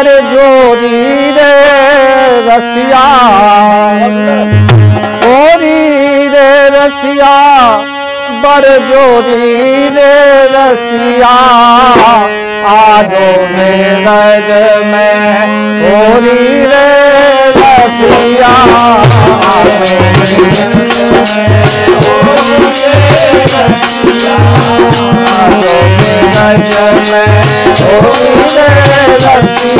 बर जोरी रे रसिया। होरी रे रसिया, बर जोरी रे रसिया। आजो में रज में होरी रे रसिया। आजो में रज में होरी रे रसिया।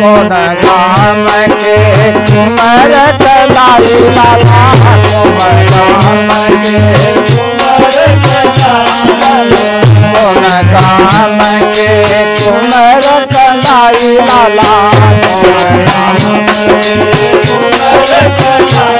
कौन गाम के कुमर कलाई लाला कौन गाम के कौन गाम के कुमर कलाई लाला कुमर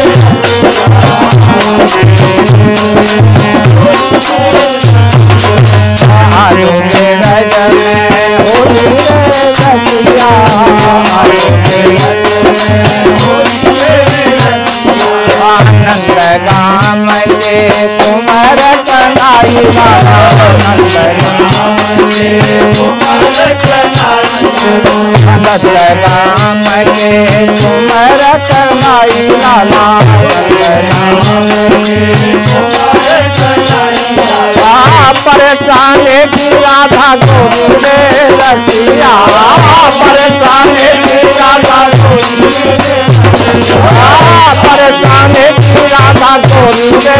गाम के कुमार कनाई लाला परेशान की राधा गोरी रे परेशान की राधा गोरी परेशान की राधा गोरी रे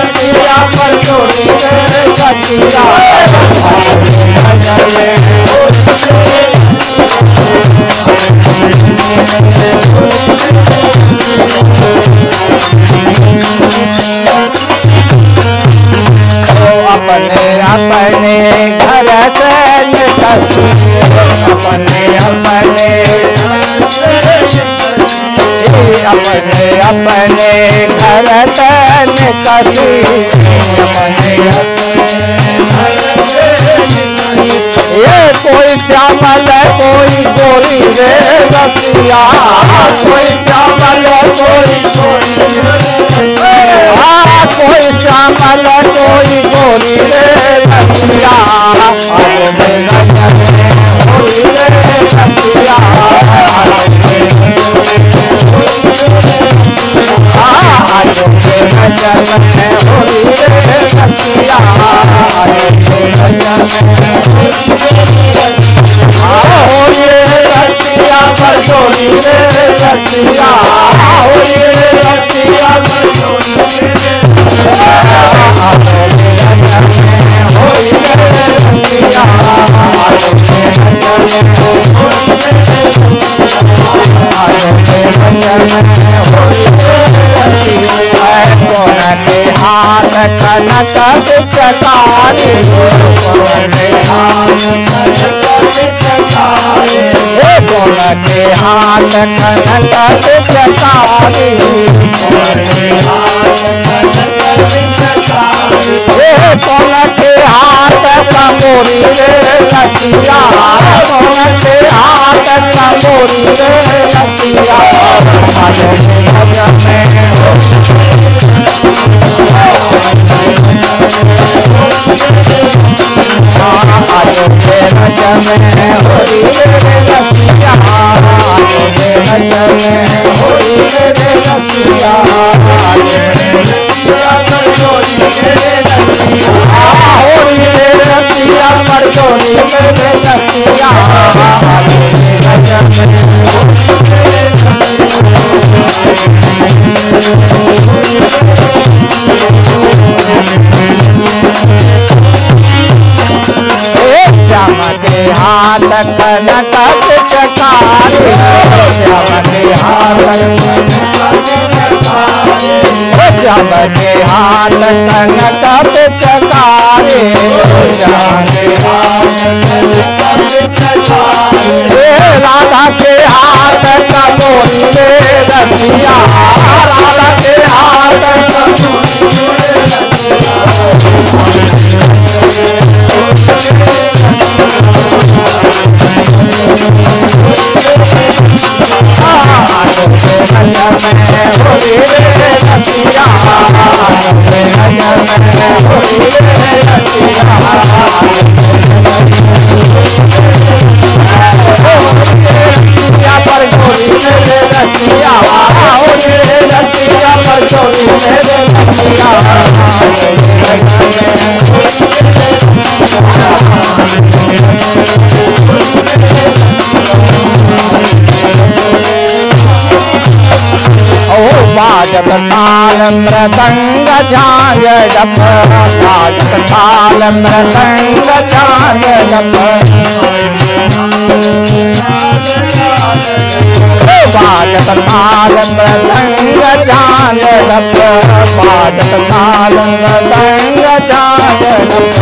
पर अपने अपने निकली अपने ये कोई श्यामल कोई गोरी रे रतिया। कोई श्यामल कोई गोरी हाँ कोई कोई गोरी रे में नज़र रे आगे में नज़र में होली रे रतिया होली रतिया बरजोली रे रतिया होली रतिया बरजोली होली रतिया कौन हे कौन के हे कौन के हाथ कमोरी रे लतिया कौन के हाथ कमोरी रे लतिया आलो भजन आलो के भजन होली रे लतिया आलो के भजन होली रे लतिया होली रे लतिया मरजोली रे लतिया श्याम के हाथ कनक श्याम के हाथ के चकारी हे राधा के हाथ कमोरी रे रतिया राधा बाजत ताल मृदंग झांझ जप बाजत ताल मृदंग झांझ जप ओ बाजत ताल मृदंग झांझ जप बाजत ताल मृदंग झांझ जप